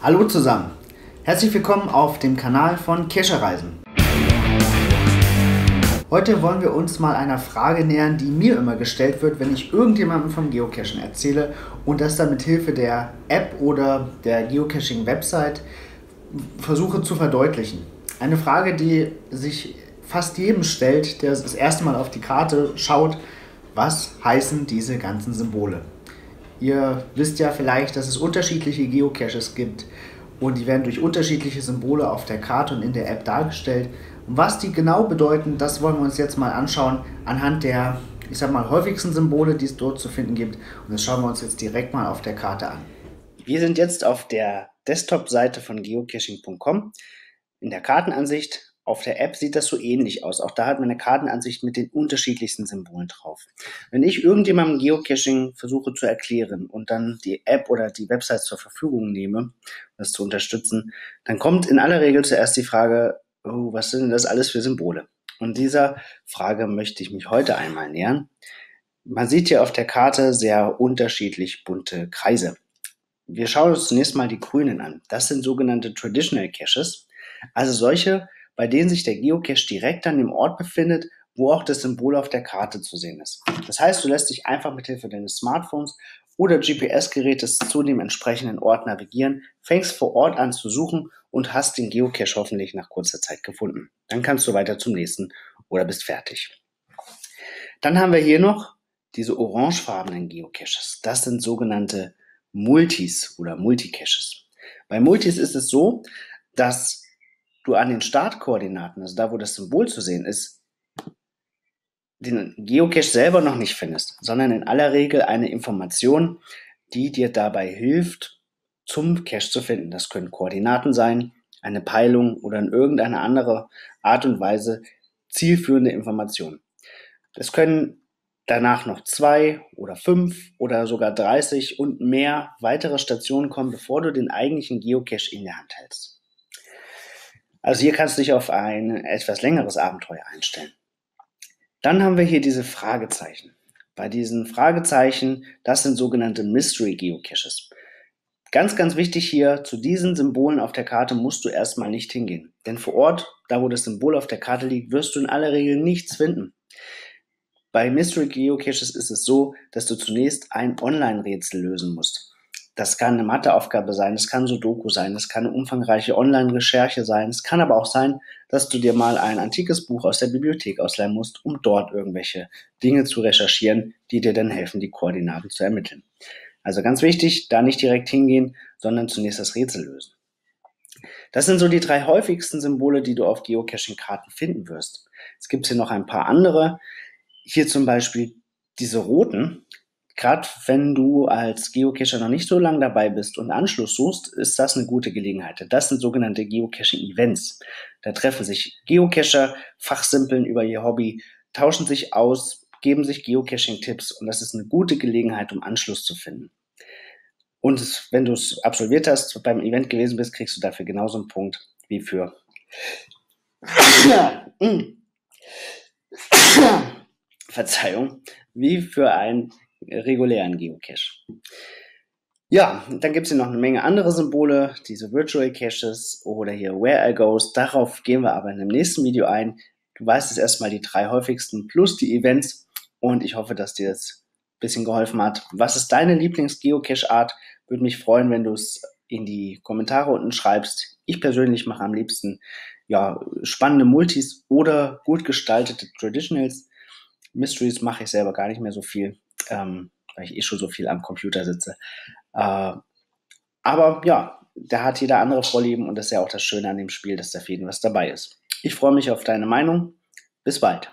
Hallo zusammen, herzlich willkommen auf dem Kanal von Kescherreisen. Heute wollen wir uns mal einer Frage nähern, die mir immer gestellt wird, wenn ich irgendjemandem vom Geocachen erzähle und das dann mit Hilfe der App oder der Geocaching-Website versuche zu verdeutlichen. Eine Frage, die sich fast jedem stellt, der das erste Mal auf die Karte schaut, was heißen diese ganzen Symbole? Ihr wisst ja vielleicht, dass es unterschiedliche Geocaches gibt und die werden durch unterschiedliche Symbole auf der Karte und in der App dargestellt. Und was die genau bedeuten, das wollen wir uns jetzt mal anschauen anhand der, ich sag mal, häufigsten Symbole, die es dort zu finden gibt. Und das schauen wir uns jetzt direkt mal auf der Karte an. Wir sind jetzt auf der Desktop-Seite von geocaching.com in der Kartenansicht auf der App sieht das so ähnlich aus. Auch da hat man eine Kartenansicht mit den unterschiedlichsten Symbolen drauf. Wenn ich irgendjemandem Geocaching versuche zu erklären und dann die App oder die Website zur Verfügung nehme, das zu unterstützen, dann kommt in aller Regel zuerst die Frage, oh, was sind denn das alles für Symbole? Und dieser Frage möchte ich mich heute einmal nähern. Man sieht hier auf der Karte sehr unterschiedlich bunte Kreise. Wir schauen uns zunächst mal die grünen an. Das sind sogenannte Traditional Caches, also solche, bei denen sich der Geocache direkt an dem Ort befindet, wo auch das Symbol auf der Karte zu sehen ist. Das heißt, du lässt dich einfach mit Hilfe deines Smartphones oder GPS-Gerätes zu dem entsprechenden Ort navigieren, fängst vor Ort an zu suchen und hast den Geocache hoffentlich nach kurzer Zeit gefunden. Dann kannst du weiter zum nächsten oder bist fertig. Dann haben wir hier noch diese orangefarbenen Geocaches. Das sind sogenannte Multis oder Multicaches. Bei Multis ist es so, dass du an den Startkoordinaten, also da, wo das Symbol zu sehen ist, den Geocache selber noch nicht findest, sondern in aller Regel eine Information, die dir dabei hilft, zum Cache zu finden. Das können Koordinaten sein, eine Peilung oder in irgendeiner andere Art und Weise zielführende Informationen. Es können danach noch zwei oder fünf oder sogar 30 und mehr weitere Stationen kommen, bevor du den eigentlichen Geocache in der Hand hältst. Also hier kannst du dich auf ein etwas längeres Abenteuer einstellen. Dann haben wir hier diese Fragezeichen. Bei diesen Fragezeichen, das sind sogenannte Mystery Geocaches. Ganz, ganz wichtig hier, zu diesen Symbolen auf der Karte musst du erstmal nicht hingehen. Denn vor Ort, da wo das Symbol auf der Karte liegt, wirst du in aller Regel nichts finden. Bei Mystery Geocaches ist es so, dass du zunächst ein Online-Rätsel lösen musst. Das kann eine Matheaufgabe sein, es kann Sudoku sein, es kann eine umfangreiche Online-Recherche sein, es kann aber auch sein, dass du dir mal ein antikes Buch aus der Bibliothek ausleihen musst, um dort irgendwelche Dinge zu recherchieren, die dir dann helfen, die Koordinaten zu ermitteln. Also ganz wichtig, da nicht direkt hingehen, sondern zunächst das Rätsel lösen. Das sind so die drei häufigsten Symbole, die du auf Geocaching-Karten finden wirst. Es gibt hier noch ein paar andere. Hier zum Beispiel diese roten, Gerade wenn du als Geocacher noch nicht so lange dabei bist und Anschluss suchst, ist das eine gute Gelegenheit. Das sind sogenannte Geocaching-Events. Da treffen sich Geocacher, fachsimpeln über ihr Hobby, tauschen sich aus, geben sich Geocaching-Tipps und das ist eine gute Gelegenheit, um Anschluss zu finden. Und wenn du es absolviert hast, beim Event gewesen bist, kriegst du dafür genauso einen Punkt wie für Verzeihung, wie für ein regulären Geocache. Ja, dann gibt es hier noch eine Menge andere Symbole, diese Virtual Caches oder hier Where I Goes. Darauf gehen wir aber in dem nächsten Video ein. Du weißt jetzt erstmal die drei häufigsten plus die Events und ich hoffe, dass dir das ein bisschen geholfen hat. Was ist deine Lieblings-Geocache-Art? Würde mich freuen, wenn du es in die Kommentare unten schreibst. Ich persönlich mache am liebsten ja, spannende Multis oder gut gestaltete Traditionals. Mysteries mache ich selber gar nicht mehr so viel ähm, weil ich eh schon so viel am Computer sitze. Äh, aber ja, da hat jeder andere Vorlieben und das ist ja auch das Schöne an dem Spiel, dass da für jeden was dabei ist. Ich freue mich auf deine Meinung. Bis bald.